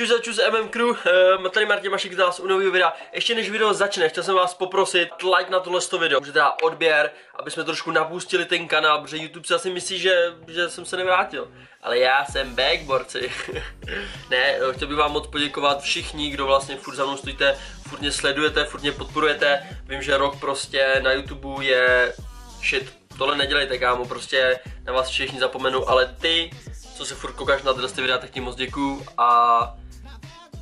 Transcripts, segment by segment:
Čus a čus MM Crew, uh, tady Martin Mašik z nás u nového videa. Ještě než video začne, chtěl jsem vás poprosit like na tohle video, že teda odběr, aby jsme trošku napustili ten kanál, protože YouTube si asi myslí, že, že jsem se nevrátil. Ale já jsem back, borci. ne, chtěl bych vám moc poděkovat všichni, kdo vlastně furt za mnou stojíte, furt mě sledujete, furt mě podporujete. Vím, že rok prostě na YouTube je shit. Tohle nedělejte, kámo, prostě na vás všichni zapomenu, ale ty, co se furt koukáš na tyhle videa, tak ti moc děkuju a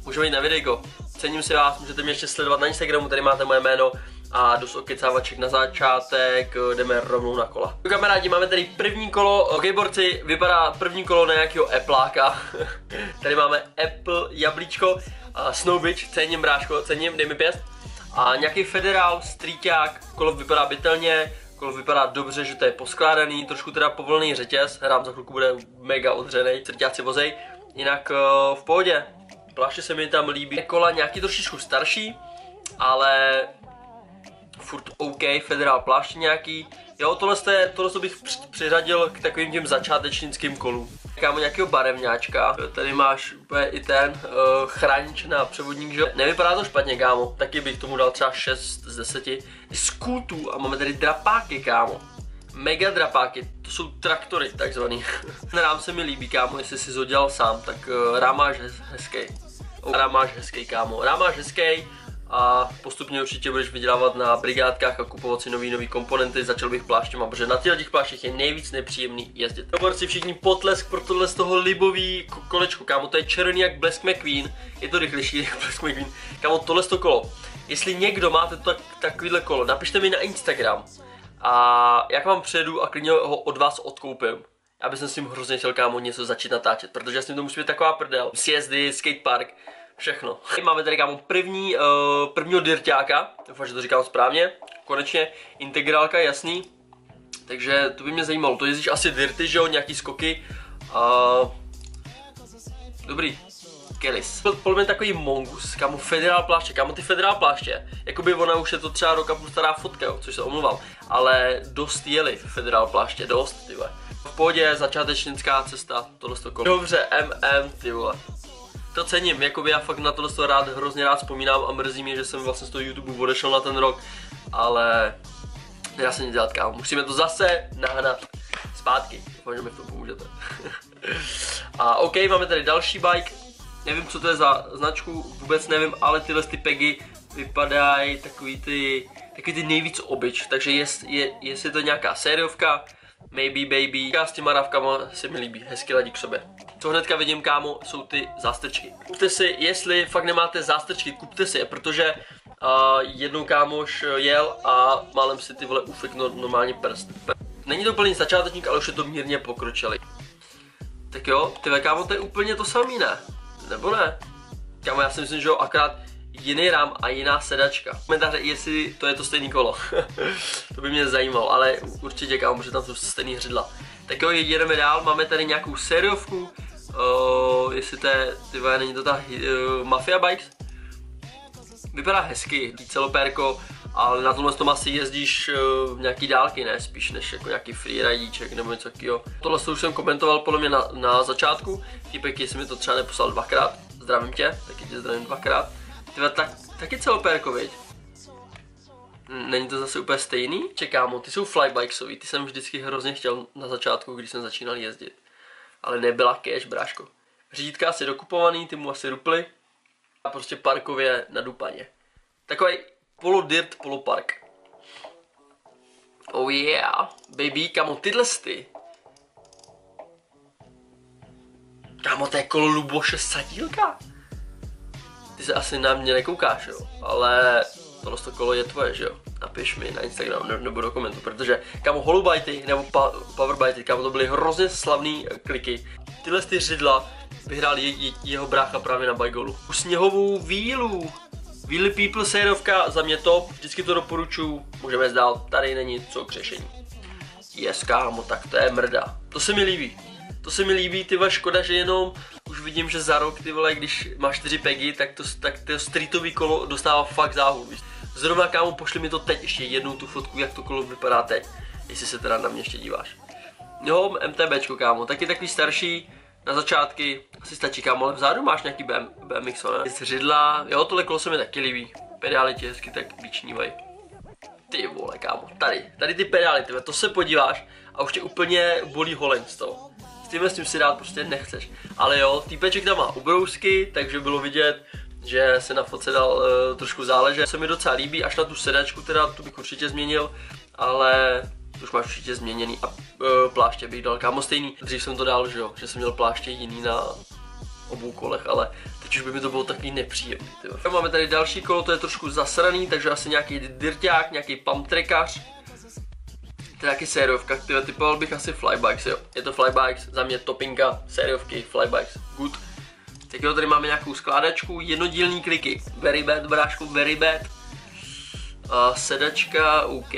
můžeme jít na videjko. Cením si vás, můžete mě ještě sledovat na Instagramu, tady máte moje jméno a dost okecávaček na začátek, jdeme rovnou na kola. Kamarádi, máme tady první kolo, ok borci, vypadá první kolo na nějakého Appleáka. tady máme Apple jablíčko, uh, Snowbitch, cením bráško, cením, dej mi pěst. A nějaký federál, streeták, kolo vypadá bytelně, kolo vypadá dobře, že to je poskládaný, trošku teda povolený řetěz, hrám za chvilku bude mega odřený, srťáci vozej, jinak uh, v pohodě, pláště se mi tam líbí, kola nějaký trošičku starší, ale furt OK, federál pláště nějaký, jo, tohle, jste, tohle bych přiřadil k takovým těm začátečnickým kolům. Kámo nějakého barevňáčka, tady máš úplně i ten uh, chránič na převodník, že Nevypadá to špatně, kámo, taky bych tomu dal třeba 6 z 10. Skutů a máme tady drapáky, kámo. Mega drapáky, to jsou traktory takzvaný. Ten rám se mi líbí, kámo, jestli si zodělal sám, tak uh, rám máš hezký. Rám máš hezký, kámo, rám máš hezký, a postupně určitě budeš vydělávat na brigádkách a kupovat si nový nový komponenty, začal bych pláštěma, protože na těch pláštích je nejvíc nepříjemný jezdit. si všichni potlesk pro tohle z toho libový kolečko, kámo, to je červený jak Blesk McQueen, je to rychlejší jak Blesk McQueen, kámo, tohle to kolo. Jestli někdo máte to tak, takovýhle kolo, napište mi na Instagram a jak vám předu a klidně ho od vás odkoupím. Aby jsem s tím hrozně chtěl kámo něco začít natáčet, protože s tím to musí být taková prdel. Sjezdy, skatepark, všechno. Máme tady kámo první, uh, prvního dirťáka, doufám, že to říkám správně, konečně integrálka, jasný. Takže to by mě zajímalo, to jezdíš asi dirty, že jo, nějaký skoky. Uh, dobrý, Kelis. Podle mě takový mongus, kámo federál pláště, kámo ty federál pláště, jakoby ona už je to třeba roka půl stará fotka, jo, což se omluval, ale dost jeli federál pláště, dost, ty vole. V pohodě, začátečnická cesta, tohle to kolo. Dobře, MM, ty vole to cením, jakoby já fakt na tohle to rád, hrozně rád vzpomínám a mrzí mě, že jsem vlastně z toho YouTube odešel na ten rok, ale já se nic dělat, kámo. Musíme to zase nahnat zpátky. Doufám, že mi v tom pomůžete. a OK, máme tady další bike. Nevím, co to je za značku, vůbec nevím, ale tyhle ty pegy vypadají takový ty, takový ty nejvíc obyč, takže jest, je, jestli to nějaká sériovka, maybe baby, já s těma rávkama se mi líbí, hezky ladí k sobě. Co hnedka vidím, kámo, jsou ty zástrčky. Kupte si, jestli fakt nemáte zástrčky, kupte si je, protože uh, jednou kámoš jel a málem si ty vole ufik no, normálně prst. Není to plný začátečník, ale už je to mírně pokročilý. Tak jo, ty kámo, to je úplně to samý, ne? Nebo ne? Kámo, já si myslím, že jo, akorát jiný rám a jiná sedačka. Komentáře, jestli to je to stejný kolo. to by mě zajímalo, ale určitě kámo, že tam jsou stejný hřidla. Tak jo, jedeme dál, máme tady nějakou sériovku, uh, jestli to je, ty není to ta uh, Mafia Bikes. Vypadá hezky, celopérko, ale na tomhle tom asi jezdíš uh, v nějaký dálky, ne spíš než jako nějaký freeridíček nebo něco takového. Tohle už jsem komentoval podle mě na, na začátku, týpek, jestli mi to třeba neposlal dvakrát, zdravím tě, taky tě zdravím dvakrát. Tyva, tak, taky celopérko, viď? Není to zase úplně stejný? Čekámo, ty jsou flybikesový, ty jsem vždycky hrozně chtěl na začátku, když jsem začínal jezdit ale nebyla cash, bráško. Řídka asi dokupovaný, ty mu asi ruply a prostě parkově na dupaně. Takový polodirt, polopark. Oh yeah, baby, kamo, tyhle sty. Kámo, to je kolo Luboše Sadílka? Ty se asi na mě nekoukáš, jo, ale tohle to kolo je tvoje, že jo? napiš mi na Instagram nebo do komentu, protože kamo holubajty nebo pa, powerbajty, kamo to byly hrozně slavný eh, kliky. Tyhle ty řidla vyhrál je, je, jeho brácha právě na Bajgolu. U sněhovou vílu. Wheelie People sérovka, za mě top, vždycky to doporučuji, můžeme zdál, tady není co k řešení. Yes, kámo, tak to je mrda. To se mi líbí. To se mi líbí, ty škoda, že jenom už vidím, že za rok, ty vole, když máš 4 pegy, tak to, tak to streetový kolo dostává fakt záhu. Zrovna kámo, pošli mi to teď ještě jednou tu fotku, jak to kolo vypadá teď. Jestli se teda na mě ještě díváš. Jo, MTBčko kámo, taky takový starší, na začátky, asi stačí kámo, ale vzadu máš nějaký BM, BMX, ne? Zřidla, jo, tohle kolo se mi taky líbí. Pedály ti hezky tak vyčnívají. Ty vole, kámo, tady, tady ty pedály, tyhle, to se podíváš a už tě úplně bolí holeň z toho. S tím s tím si dát prostě nechceš. Ale jo, týpeček tam má ubrousky, takže bylo vidět, že se na fotce dal uh, trošku záležet. Se mi docela líbí, až na tu sedačku teda, tu bych určitě změnil, ale už máš určitě změněný a uh, pláště bych dal kámo stejný. Dřív jsem to dal, že jo, že jsem měl pláště jiný na obou kolech, ale teď už by mi to bylo takový nepříjemný. Tyjo. Máme tady další kolo, to je trošku zasraný, takže asi nějaký dirťák, nějaký pamtrekař. To je taky sériovka, tyhle typoval bych asi flybikes, jo. Je to flybikes, za mě topinka, sériovky, flybikes, good. Tak jo, tady máme nějakou skládačku, jednodílný kliky, very bad, brášku, very bad. A sedačka, OK,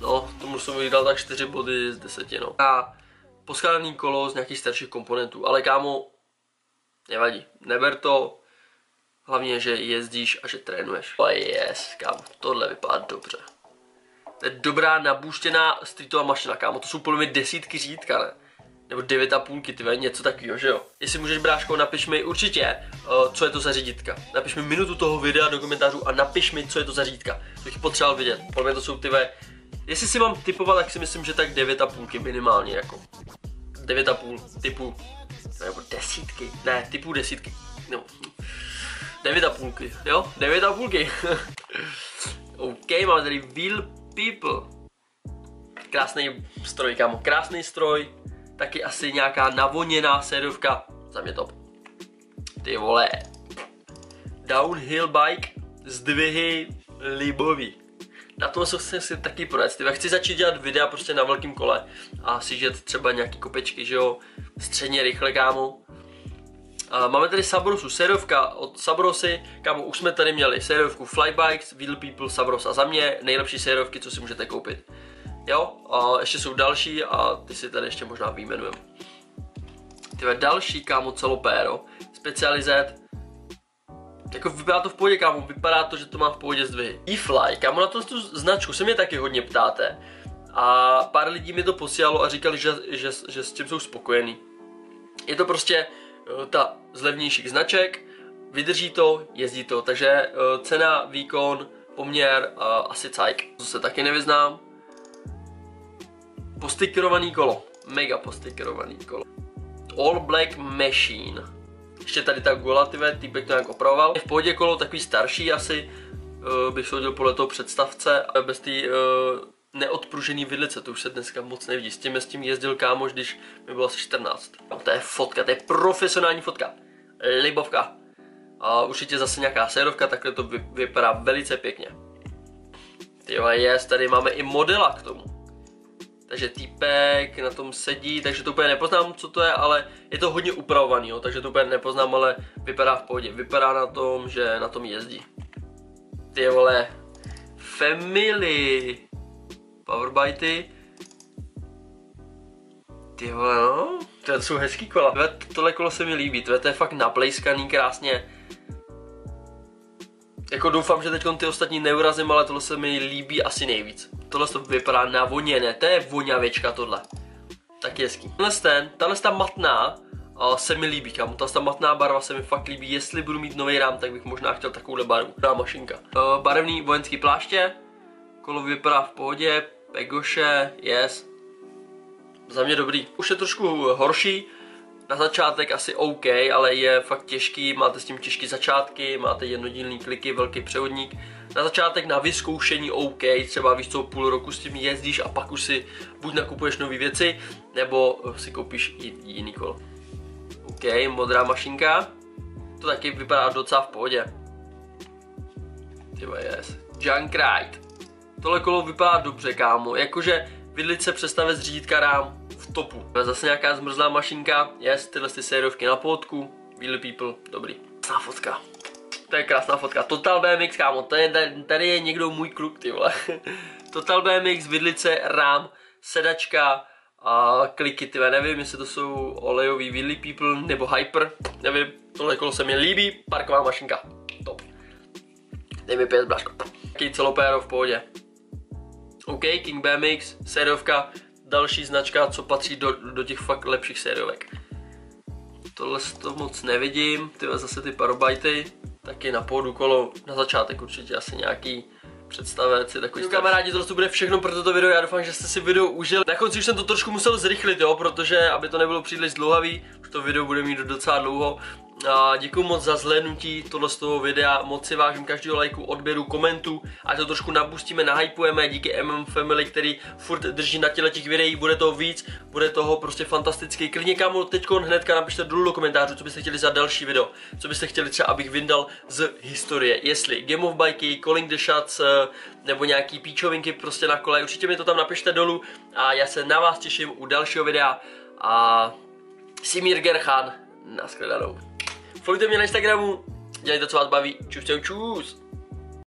no, tomu jsem vydal tak 4 body z 10, no. A poskládaný kolo z nějakých starších komponentů, ale kámo, nevadí, neber to, hlavně, že jezdíš a že trénuješ. Ale yes, kámo, tohle vypadá dobře. To je dobrá nabuštěná streetová mašina, kámo, to jsou podle mě desítky řídka, ne? Nebo 9,5 ty něco takového, že jo? Jestli můžeš, bráško, napiš mi určitě, uh, co je to za řídítka. Napiš mi minutu toho videa do komentářů a napiš mi, co je to za řídítka. To bych potřeboval vidět. Podle mě to jsou ty Jestli si mám typovat, tak si myslím, že tak 9,5 minimálně jako. 9,5 typu, nebo desítky, ne, typu desítky, no. 9,5, jo? 9,5. OK, máme tady Wheel People. Krásný stroj, kámo, krásný stroj. Taky asi nějaká navoněná sériovka. Za mě top. Ty vole. Downhill bike zdvihy libový. Na tom se chci taky projet. Chci začít dělat videa prostě na velkém kole a si žet třeba nějaký kopečky, že jo, středně rychle, kámo. A máme tady Sabrosu, sérovka od Sabrosy, kámo, už jsme tady měli sérovku Flybikes, Wheel People, Sabrosa za mě, nejlepší sérovky, co si můžete koupit. Jo, a ještě jsou další a ty si tady ještě možná vyjmenujem. Tyhle další, kámo, celopéro, specializet, jako vypadá to v pohodě, kámo, vypadá to, že to má v pohodě zdvihy. E-Fly, kámo, na tu značku se mě taky hodně ptáte. A pár lidí mi to posílalo a říkali, že, že, že s tím jsou spokojení. Je to prostě eh, ta z levnějších značek, vydrží to, jezdí to, takže eh, cena, výkon, poměr, asi cajk. To se taky nevyznám. Postikerovaný kolo. Mega postikerovaný kolo. All Black Machine. Ještě tady ta gola, ty týpek to nějak opravoval. V pohodě kolo takový starší asi, uh, bych soudil podle toho představce, ale bez té uh, neodpružený vidlice, to už se dneska moc nevidí. S tím, s tím jezdil kámoš, když mi bylo asi 14. No, to je fotka, to je profesionální fotka. Libovka. A určitě zase nějaká sérovka, takhle to vy, vypadá velice pěkně. Tyjo, jest, tady máme i modela k tomu. Takže týpek na tom sedí, takže to úplně nepoznám, co to je, ale je to hodně upravovaný, jo, takže to úplně nepoznám, ale vypadá v pohodě. Vypadá na tom, že na tom jezdí. Ty vole, Family Powerbity. Ty vole, no, to jsou hezký kola. Tohle kolo se mi líbí, to je fakt naplejskaný krásně jako doufám, že teď ty ostatní neurazím, ale tohle se mi líbí asi nejvíc. Tohle to vypadá navoněné, to je voňavěčka tohle. Tak hezký. Tenhle ten, tahle ta matná se mi líbí, kámo, ta matná barva se mi fakt líbí, jestli budu mít nový rám, tak bych možná chtěl takovouhle barvu. Dá mašinka. Uh, barevný vojenský pláště, kolo vypadá v pohodě, pegoše, yes. Za mě dobrý. Už je trošku horší, na začátek asi OK, ale je fakt těžký, máte s tím těžký začátky, máte jednodílný kliky, velký převodník. Na začátek na vyzkoušení OK, třeba víš co, půl roku s tím jezdíš a pak už si buď nakupuješ nové věci, nebo si koupíš jiný kolo. OK, modrá mašinka. To taky vypadá docela v pohodě. Tyba yes. Junk Ride. Tohle kolo vypadá dobře, kámo. Jakože vidlice přestave z řídítka rám topu. Zase nějaká zmrzlá mašinka, yes, tyhle ty sérovky na potku, Wheel People, dobrý. Krásná fotka. To je krásná fotka. Total BMX, kámo, to je, tady je někdo můj kluk, ty vole. Total BMX, vidlice, rám, sedačka, a kliky, ty nevím, jestli to jsou olejový Wheelie People nebo Hyper, nevím, tohle kolo se mi líbí, parková mašinka, top. Dej mi pět, bráško. Taký celopéro v pohodě. OK, King BMX, sérovka, další značka, co patří do, do těch fakt lepších sériovek. tohle to moc nevidím, ty zase ty parobajty, taky na pódu kolo, na začátek určitě asi nějaký představec, je takový kamarádi, tohle to bude všechno pro toto video, já doufám, že jste si video užili. Na konci už jsem to trošku musel zrychlit, jo, protože aby to nebylo příliš dlouhavý, už to video bude mít docela dlouho, a děkuji moc za zhlédnutí tohle z toho videa, moc si vážím každého lajku, odběru, komentu, a to trošku nabustíme, nahypujeme díky MM Family, který furt drží na těle těch videí, bude toho víc, bude toho prostě fantastický. Klidně kámo, teď hnedka napište dolů do komentářů, co byste chtěli za další video, co byste chtěli třeba, abych vyndal z historie, jestli Game of Bikey, Calling the Shots, eh, nebo nějaký píčovinky prostě na kole, určitě mi to tam napište dolů. A já se na vás těším u dalšího videa. A Simir Gerchan, nashledanou. Folujte mě na Instagramu, dělejte, co vás baví. Čus, čus.